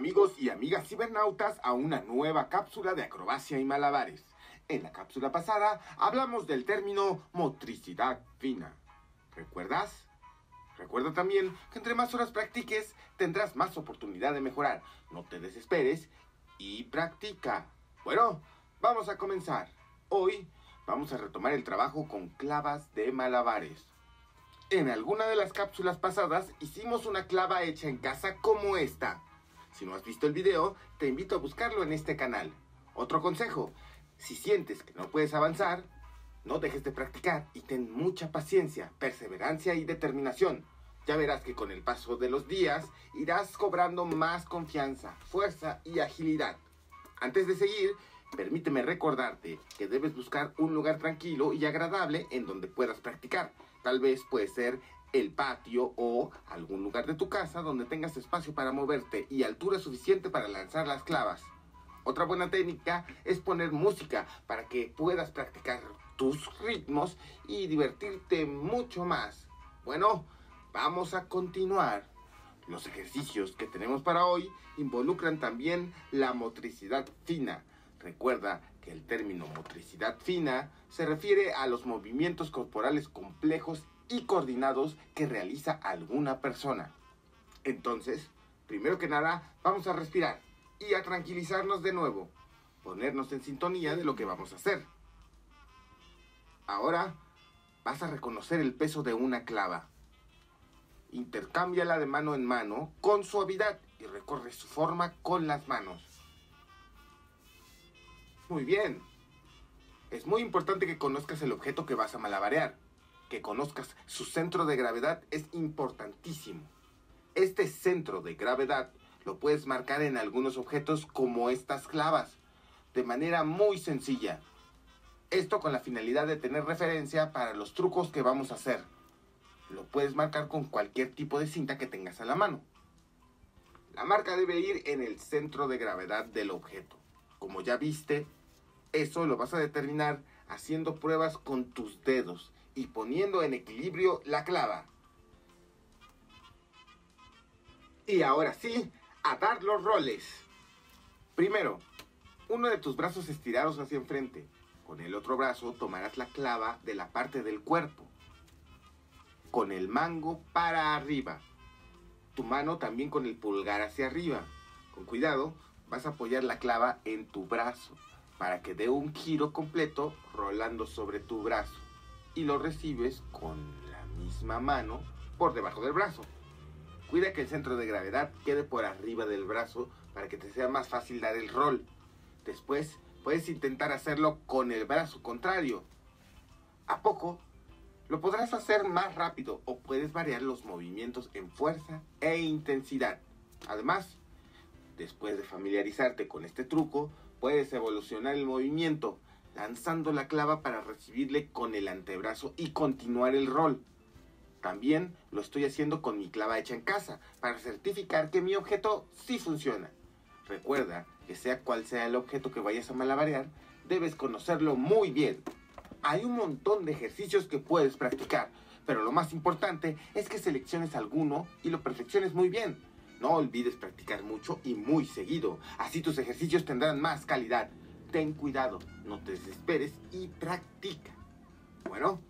amigos y amigas cibernautas a una nueva cápsula de acrobacia y malabares? En la cápsula pasada hablamos del término motricidad fina. ¿Recuerdas? Recuerda también que entre más horas practiques tendrás más oportunidad de mejorar. No te desesperes y practica. Bueno, vamos a comenzar. Hoy vamos a retomar el trabajo con clavas de malabares. En alguna de las cápsulas pasadas hicimos una clava hecha en casa como esta. Si no has visto el video, te invito a buscarlo en este canal. Otro consejo, si sientes que no puedes avanzar, no dejes de practicar y ten mucha paciencia, perseverancia y determinación. Ya verás que con el paso de los días irás cobrando más confianza, fuerza y agilidad. Antes de seguir, permíteme recordarte que debes buscar un lugar tranquilo y agradable en donde puedas practicar. Tal vez puede ser el patio o algún lugar de tu casa donde tengas espacio para moverte y altura suficiente para lanzar las clavas. Otra buena técnica es poner música para que puedas practicar tus ritmos y divertirte mucho más. Bueno, vamos a continuar. Los ejercicios que tenemos para hoy involucran también la motricidad fina. Recuerda que el término motricidad fina se refiere a los movimientos corporales complejos y coordinados que realiza alguna persona. Entonces, primero que nada, vamos a respirar y a tranquilizarnos de nuevo, ponernos en sintonía de lo que vamos a hacer. Ahora vas a reconocer el peso de una clava. Intercámbiala de mano en mano con suavidad y recorre su forma con las manos. Muy bien. Es muy importante que conozcas el objeto que vas a malabarear. Que conozcas su centro de gravedad es importantísimo. Este centro de gravedad lo puedes marcar en algunos objetos como estas clavas, de manera muy sencilla. Esto con la finalidad de tener referencia para los trucos que vamos a hacer. Lo puedes marcar con cualquier tipo de cinta que tengas a la mano. La marca debe ir en el centro de gravedad del objeto. Como ya viste, eso lo vas a determinar haciendo pruebas con tus dedos y poniendo en equilibrio la clava. Y ahora sí, a dar los roles. Primero, uno de tus brazos estirados hacia enfrente. Con el otro brazo tomarás la clava de la parte del cuerpo. Con el mango para arriba. Tu mano también con el pulgar hacia arriba. Con cuidado, vas a apoyar la clava en tu brazo para que dé un giro completo rolando sobre tu brazo. Y lo recibes con la misma mano por debajo del brazo. Cuida que el centro de gravedad quede por arriba del brazo para que te sea más fácil dar el rol. Después puedes intentar hacerlo con el brazo contrario. A poco lo podrás hacer más rápido o puedes variar los movimientos en fuerza e intensidad. Además, después de familiarizarte con este truco, puedes evolucionar el movimiento lanzando la clava para recibirle con el antebrazo y continuar el rol. También lo estoy haciendo con mi clava hecha en casa, para certificar que mi objeto sí funciona. Recuerda que sea cual sea el objeto que vayas a malabarear, debes conocerlo muy bien. Hay un montón de ejercicios que puedes practicar, pero lo más importante es que selecciones alguno y lo perfecciones muy bien. No olvides practicar mucho y muy seguido, así tus ejercicios tendrán más calidad. Ten cuidado, no te desesperes y practica. Bueno,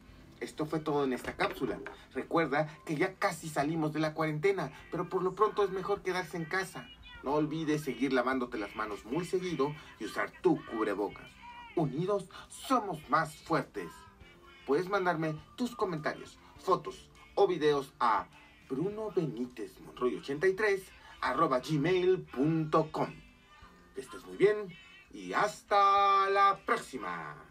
esto fue todo en esta cápsula. Recuerda que ya casi salimos de la cuarentena, pero por lo pronto es mejor quedarse en casa. No olvides seguir lavándote las manos muy seguido y usar tu cubrebocas. Unidos somos más fuertes. Puedes mandarme tus comentarios, fotos o videos a Bruno Benítez 83 arroba gmail.com. Que estés muy bien y hasta la próxima.